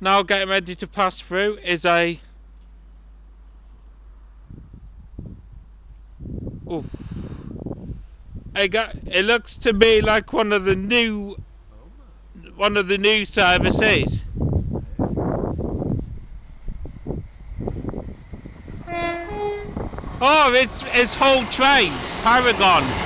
now getting ready to pass through is a Oof. I got, it looks to me like one of the new one of the new services. Oh, it's it's Hull trains, Paragon.